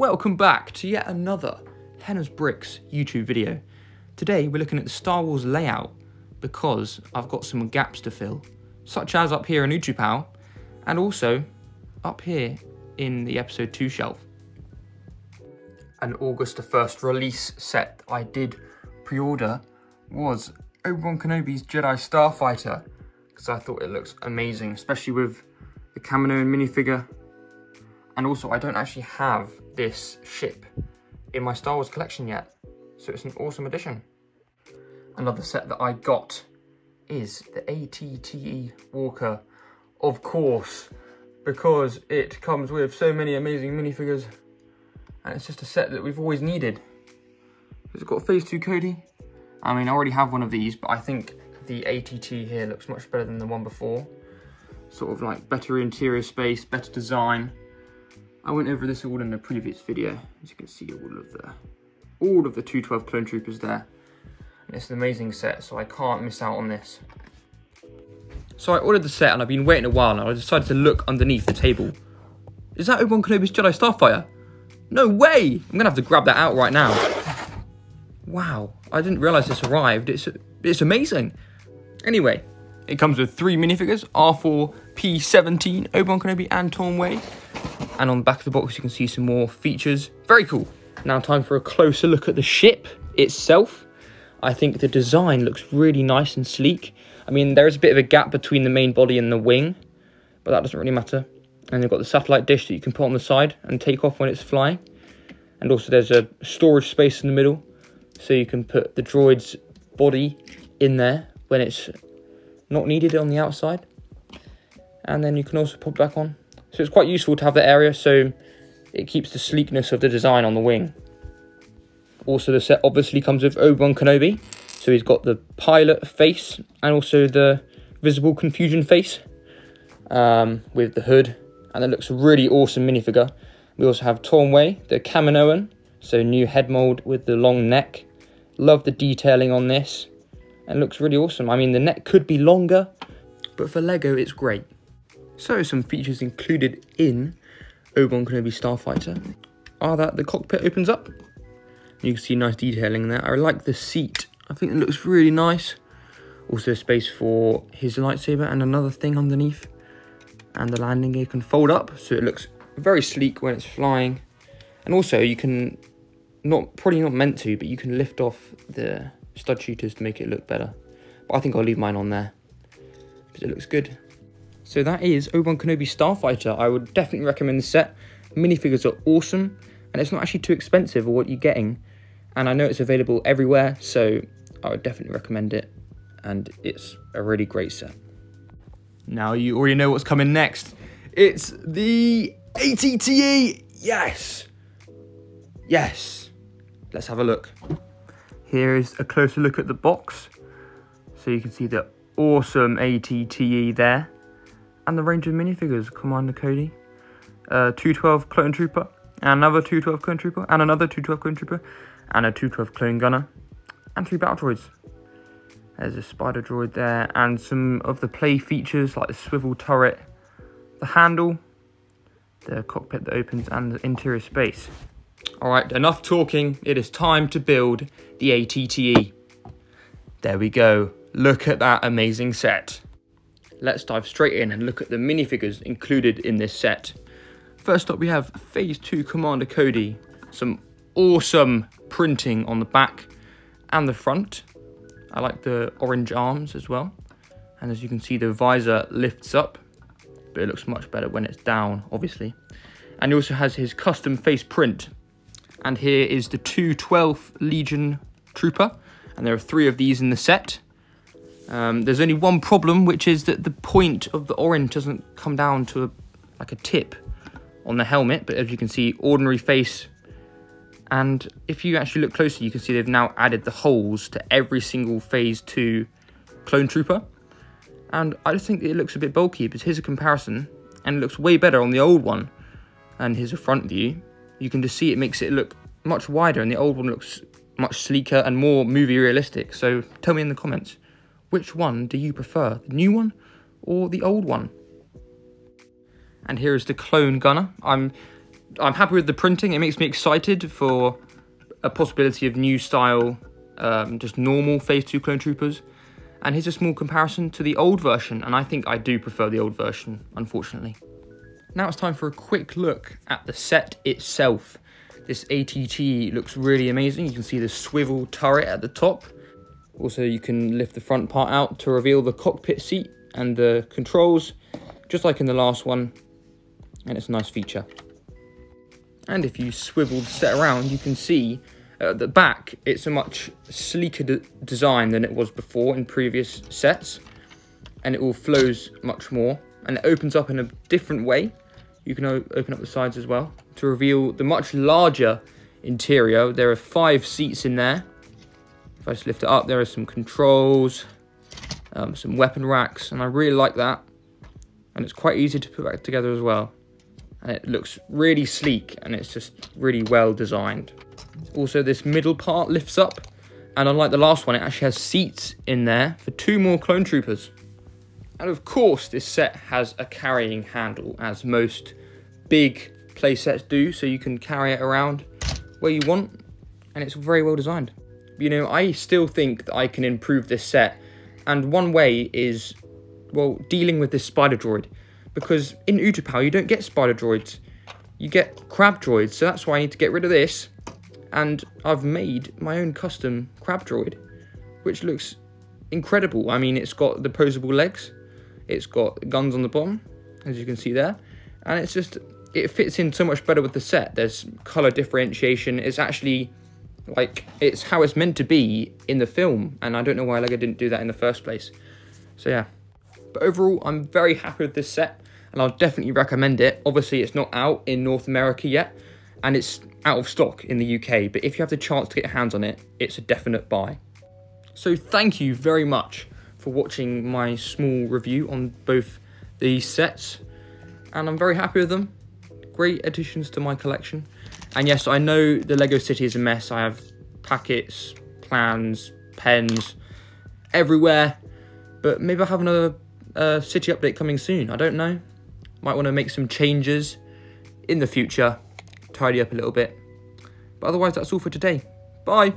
welcome back to yet another Henrz Brickz YouTube video. Today we're looking at the Star Wars layout because I've got some gaps to fill, such as up here in Utapau and also up here in the episode 2 shelf. An August the 1st release set I did pre-order was Obi-Wan Kenobi's Jedi Starfighter because I thought it looks amazing, especially with the Kamino minifigure and also, I don't actually have this ship in my Star Wars collection yet. So it's an awesome addition. Another set that I got is the AT-TE Walker. Of course, because it comes with so many amazing minifigures. And it's just a set that we've always needed. It's got Phase 2 Cody. I mean, I already have one of these, but I think the AT-TE here looks much better than the one before. Sort of like better interior space, better design. I went over this all in a previous video. As you can see, all of the all of the 212 clone troopers there. And it's an amazing set, so I can't miss out on this. So I ordered the set and I've been waiting a while now. I decided to look underneath the table. Is that Obi-Wan Kenobi's Jedi Starfighter? No way! I'm gonna have to grab that out right now. Wow, I didn't realize this arrived. It's it's amazing. Anyway, it comes with three minifigures, R4, P17, Obi-Wan Kenobi and Tom. And on the back of the box, you can see some more features. Very cool. Now time for a closer look at the ship itself. I think the design looks really nice and sleek. I mean, there is a bit of a gap between the main body and the wing, but that doesn't really matter. And you've got the satellite dish that you can put on the side and take off when it's flying. And also there's a storage space in the middle, so you can put the droid's body in there when it's not needed on the outside. And then you can also pop back on so it's quite useful to have that area so it keeps the sleekness of the design on the wing. Also the set obviously comes with Obi-Wan Kenobi. So he's got the pilot face and also the visible confusion face um, with the hood. And it looks really awesome minifigure. We also have Taun We, the Kaminoan. So new head mold with the long neck. Love the detailing on this. And looks really awesome. I mean, the neck could be longer, but for Lego, it's great. So some features included in Obi-Wan Kenobi Starfighter are that the cockpit opens up. You can see nice detailing there. I like the seat. I think it looks really nice. Also space for his lightsaber and another thing underneath. And the landing gear can fold up, so it looks very sleek when it's flying. And also you can, not probably not meant to, but you can lift off the stud shooters to make it look better. But I think I'll leave mine on there because it looks good. So that is Obi-Wan Kenobi Starfighter. I would definitely recommend the set. Minifigures are awesome, and it's not actually too expensive for what you're getting. And I know it's available everywhere, so I would definitely recommend it. And it's a really great set. Now you already know what's coming next. It's the AT-TE. Yes. Yes. Let's have a look. Here is a closer look at the box. So you can see the awesome AT-TE there and the range of minifigures Commander Cody, uh, 212 Clone Trooper, and another 212 Clone Trooper, and another 212 Clone Trooper, and a 212 Clone Gunner, and three battle droids. There's a spider droid there, and some of the play features like the swivel turret, the handle, the cockpit that opens, and the interior space. Alright, enough talking. It is time to build the AT-TE. There we go. Look at that amazing set let's dive straight in and look at the minifigures included in this set. First up, we have Phase 2 Commander Cody. Some awesome printing on the back and the front. I like the orange arms as well. And as you can see, the visor lifts up, but it looks much better when it's down, obviously. And he also has his custom face print. And here is the 212 Legion Trooper. And there are three of these in the set. Um, there's only one problem, which is that the point of the orange doesn't come down to a, like a tip on the helmet, but as you can see, ordinary face. And if you actually look closer, you can see they've now added the holes to every single Phase 2 Clone Trooper. And I just think it looks a bit bulky, but here's a comparison, and it looks way better on the old one. And here's a front view. You can just see it makes it look much wider, and the old one looks much sleeker and more movie realistic. So tell me in the comments. Which one do you prefer, the new one or the old one? And here is the clone gunner. I'm I'm happy with the printing. It makes me excited for a possibility of new style, um, just normal Phase 2 Clone Troopers. And here's a small comparison to the old version, and I think I do prefer the old version, unfortunately. Now it's time for a quick look at the set itself. This AT-TE looks really amazing. You can see the swivel turret at the top. Also, you can lift the front part out to reveal the cockpit seat and the controls, just like in the last one. And it's a nice feature. And if you swivel the set around, you can see at the back, it's a much sleeker de design than it was before in previous sets. And it all flows much more. And it opens up in a different way. You can open up the sides as well to reveal the much larger interior. There are five seats in there. If I just lift it up, there are some controls, um, some weapon racks, and I really like that. And it's quite easy to put back together as well. And it looks really sleek, and it's just really well designed. Also, this middle part lifts up, and unlike the last one, it actually has seats in there for two more clone troopers. And of course, this set has a carrying handle, as most big playsets do, so you can carry it around where you want, and it's very well designed. You know, I still think that I can improve this set, and one way is, well, dealing with this spider droid, because in Utapau you don't get spider droids, you get crab droids, so that's why I need to get rid of this, and I've made my own custom crab droid, which looks incredible. I mean, it's got the posable legs, it's got guns on the bottom, as you can see there, and it's just it fits in so much better with the set. There's color differentiation. It's actually like it's how it's meant to be in the film, and I don't know why Lego didn't do that in the first place. So yeah, but overall, I'm very happy with this set, and I'll definitely recommend it. Obviously, it's not out in North America yet, and it's out of stock in the UK. But if you have the chance to get your hands on it, it's a definite buy. So thank you very much for watching my small review on both these sets, and I'm very happy with them great additions to my collection. And yes, I know the Lego City is a mess. I have packets, plans, pens, everywhere. But maybe I'll have another uh, city update coming soon. I don't know. Might want to make some changes in the future. Tidy up a little bit. But otherwise, that's all for today. Bye.